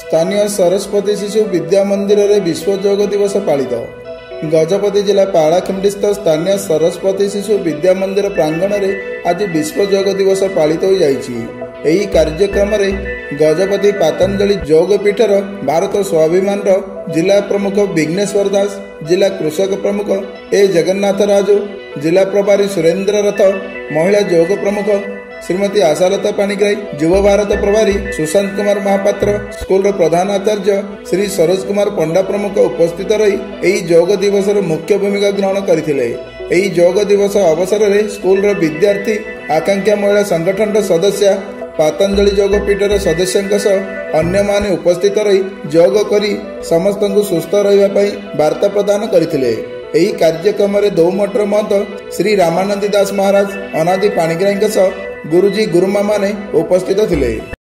ସ୍ଥାନୀୟ ସରସ୍ୱତୀ ଶିଶୁ ବିଦ୍ୟା ମନ୍ଦିରରେ ବିଶ୍ୱ ଯୋଗ ଦିବସ ପାଳିତ। ଗଜପତି ଜିଲ୍ଲା ପାଳାଖେମୁଣ୍ଡିସ୍ଥ ସ୍ଥାନୀୟ ସରସ୍ୱତୀ ଶିଶୁ ବିଦ୍ୟା ମନ୍ଦିର ପ୍ରାଙ୍ଗଣରେ ଆଜି ବିଶ୍ୱ ଯୋଗ ଦିବସ ପାଳିତ ହୋଇଯାଇଛି। ଏହି କାର୍ଯ୍ୟକ୍ରମରେ ଗଜପତି ପାତଞ୍ଜଳି ଯୋଗ ପୀଠର ଭାରତ ସ୍ୱାଭିମାନର ଜିଲ୍ଲା ପ୍ରମୁଖ ବିଘ୍ନେଶ୍ୱର ଦାସ ଜିଲ୍ଲା କୃଷକ ପ୍ରମୁଖ ଏ ଜଗନ୍ନାଥ ରାଜୁ ଜିଲ୍ଲା ପ୍ରଭାରୀ ସୁରେନ୍ଦ୍ର ରଥ ମହିଳା ଯୋଗ ପ୍ରମୁଖ ଶ୍ରୀମତୀ ଆଶାଲତା ପାଣିଗ୍ରାହୀ ଯୁବ ଭାରତ ପ୍ରଭାରୀ ସୁଶାନ୍ତ କୁମାର ମହାପାତ୍ର ସ୍କୁଲର ପ୍ରଧାନ ଆଚାର୍ଯ୍ୟ ଶ୍ରୀ ସରୋଜ କୁମାର ପଣ୍ଡା ପ୍ରମୁଖ ଉପସ୍ଥିତ ରହି ଏହି ଯୋଗ ଦିବସର ମୁଖ୍ୟ ଭୂମିକା ଗ୍ରହଣ କରିଥିଲେ। ଏହି ଯୋଗ ଦିବସ ଅବସରରେ ସ୍କୁଲର ବିଦ୍ୟାର୍ଥୀ ଆକାଂକ୍ଷା ମହିଳା ସଂଗଠନର ସଦସ୍ୟା ପାତଞ୍ଜଳି ଯୋଗ ପୀଠର ସଦସ୍ୟଙ୍କ ସହ ଅନ୍ୟମାନେ ଉପସ୍ଥିତ ରହି ଯୋଗ କରି ସମସ୍ତଙ୍କୁ ସୁସ୍ଥ ରହିବା ପାଇଁ ବାର୍ତ୍ତା ପ୍ରଦାନ କରିଥିଲେ। ଏହି କାର୍ଯ୍ୟକ୍ରମରେ ଦୌମଠର ମହନ୍ତ ଶ୍ରୀ ରାମାନନ୍ଦୀ ଦାସ ମହାରାଜ ଅନାଦି ପାଣିଗ୍ରାହୀଙ୍କ ସହ ಗುರುಜಿ ಗುರುಮಾಮನೆ ಉಪಸ್ಥಿತರಿದ್ದರು